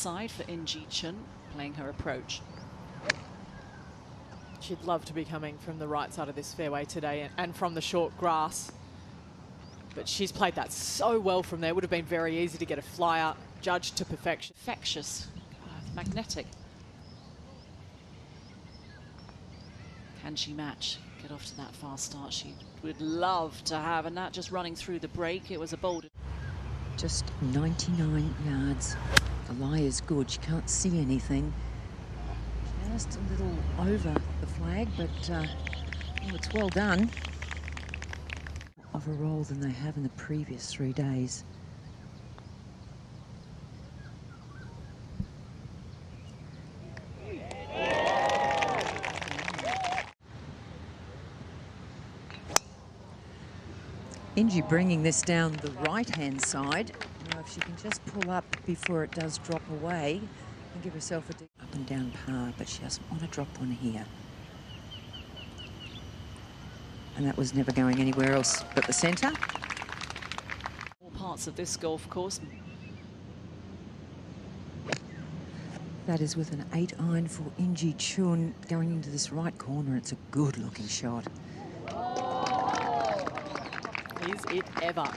side for In Gee Chun, playing her approach. She'd love to be coming from the right side of this fairway today and, and from the short grass. But she's played that so well from there. Would have been very easy to get a flyer judged to perfection. Infectious, uh, magnetic. Can she match? Get off to that fast start she would love to have, and that just running through the break. It was a bold. Just 99 yards. The lie is good. She can't see anything. Just a little over the flag, but uh, well, it's well done. Of a roll than they have in the previous three days. In Gee bringing this down the right-hand side. If she can just pull up before it does drop away and give herself a up and down par, but she doesn't want to drop one here. And that was never going anywhere else but the centre. All parts of this golf course. That is with an eight iron for In Gee Chun going into this right corner. It's a good looking shot. Is it ever?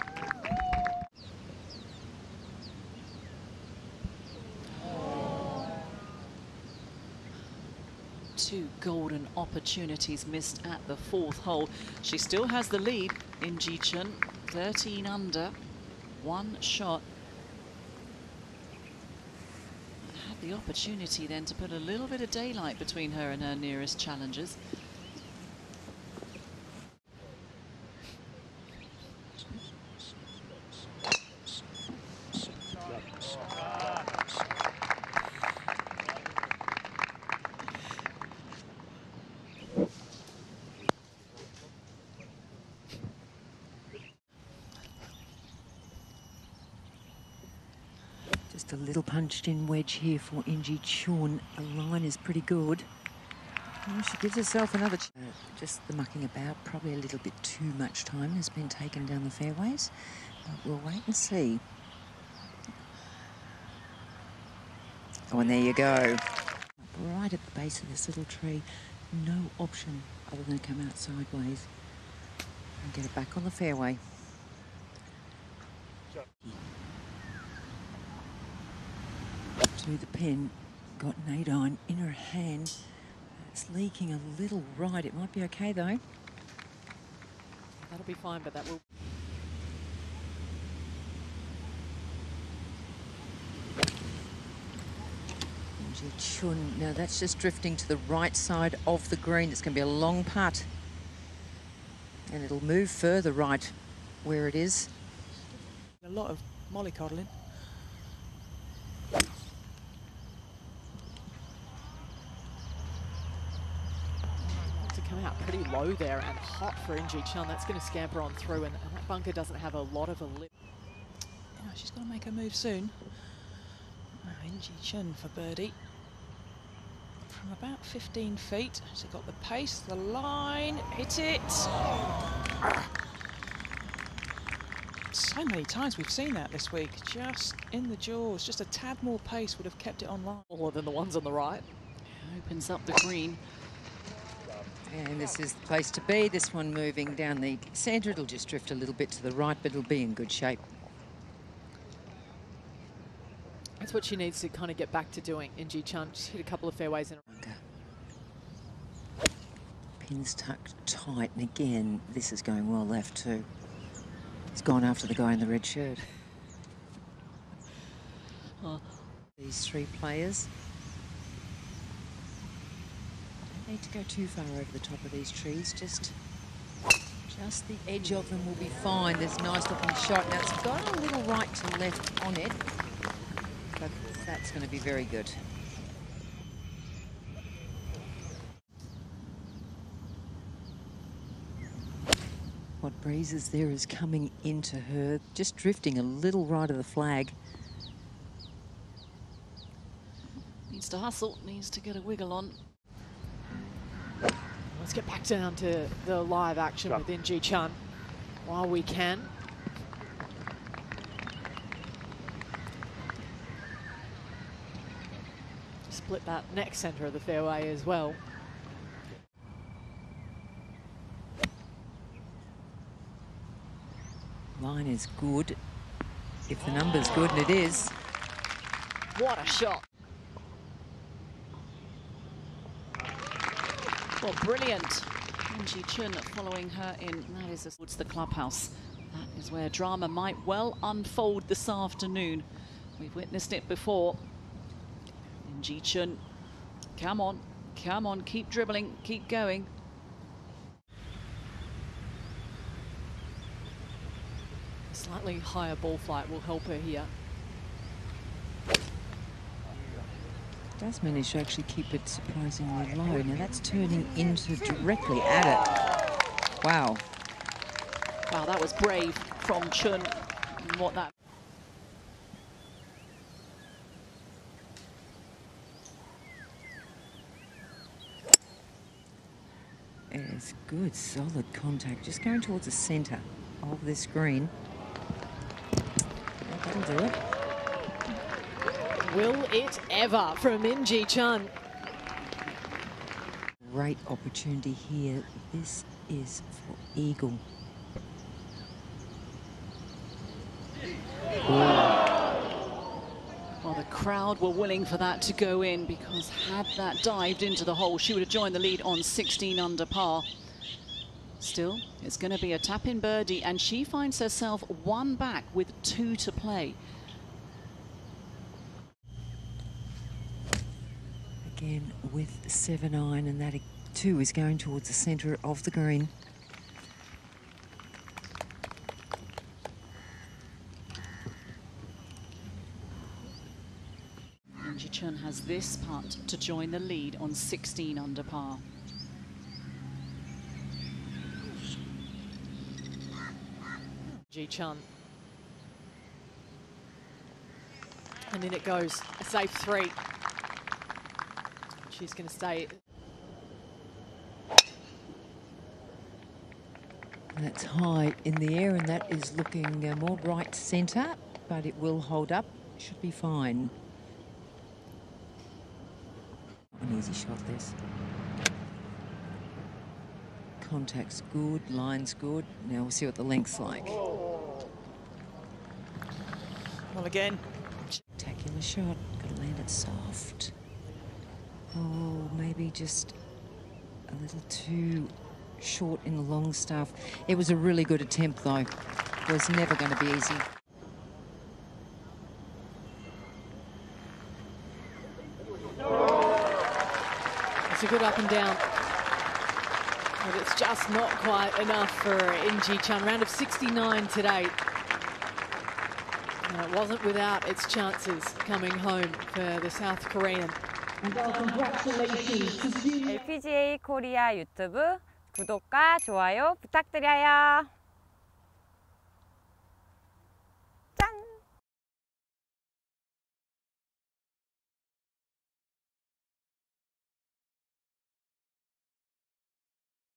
Two golden opportunities missed at the fourth hole. She still has the lead In Gee Chun, 13 under, one shot. Had the opportunity then to put a little bit of daylight between her and her nearest challengers. A little punched in wedge here for In Gee Chun. The line is pretty good. She gives herself another uh, just the mucking about. Probably a little bit too much time has been taken down the fairways. But we'll wait and see. Oh, and there you go. Right at the base of this little tree. No option other than to come out sideways and get it back on the fairway. To the pin, got an eight iron in her hand. It's leaking a little right. It might be okay though. That'll be fine, but that will. Chun. Now that's just drifting to the right side of the green. It's going to be a long putt. And it'll move further right where it is. A lot of mollycoddling. to come out pretty low there and hot for In Gee Chun. That's going to scamper on through, and, and that bunker doesn't have a lot of a lip. Yeah, she's got to make her move soon. Oh, now, In Gee Chun for birdie. From about 15 feet. She's got the pace, the line, hit it. So many times we've seen that this week. Just in the jaws. Just a tad more pace would have kept it on line. Taller than the ones on the right. Opens up the green. And this is the place to be. This one moving down the centre. It'll just drift a little bit to the right, but it'll be in good shape. That's what she needs to kind of get back to doing. In Gee Chun just hit a couple of fairways in a. Pins tucked tight, and again, this is going well left too. He's gone after the guy in the red shirt. Oh. These three players. Need to go too far over the top of these trees. Just, just the edge of them will be fine. There's a nice looking shot. Now it's got a little right to left on it, but that's going to be very good. What breezes there is coming into her, just drifting a little right of the flag. Needs to hustle, needs to get a wiggle on. Let's get back down to the live action with In Gee Chun while we can. split that next centre of the fairway as well. Line is good. If the number's good, and it is. What a shot. Well, brilliant. In Gee Chun following her in. That is towards the clubhouse. That is where drama might well unfold this afternoon. We've witnessed it before. In Gee Chun, come on, come on, keep dribbling, keep going. Slightly higher ball flight will help her here. Does manage to actually keep it surprisingly low. Now that's turning into directly at it. Wow. Wow, that was brave from Chun. What that It's good, solid contact. Just going towards the centre of this green. That'll do it. Will it ever from In Gee Chun? Great opportunity here. This is for Eagle. Well, the crowd were willing for that to go in because had that dived into the hole, she would have joined the lead on 16 under par. Still, it's going to be a tap-in birdie, and she finds herself one back with two to play. Again with 7-9 and that two is going towards the centre of the green. In Gee Chun has this putt to join the lead on 16 under par. Ji Chun. And in it goes, a safe three. She's going to stay. That's high in the air and that is looking uh, more right centre, but it will hold up. Should be fine. An easy shot this. Contact's good, line's good. Now we'll see what the length's like. Well, again, Spectacular shot. Got to land it soft. Oh, maybe just a little too short in the long stuff. It was a really good attempt, though. It was never going to be easy. It's a good up and down. But it's just not quite enough for Ji Chun. Round of 69 today. And it wasn't without its chances coming home for the South Korean. LPGA 코리아 유튜브 구독과 좋아요 부탁드려요.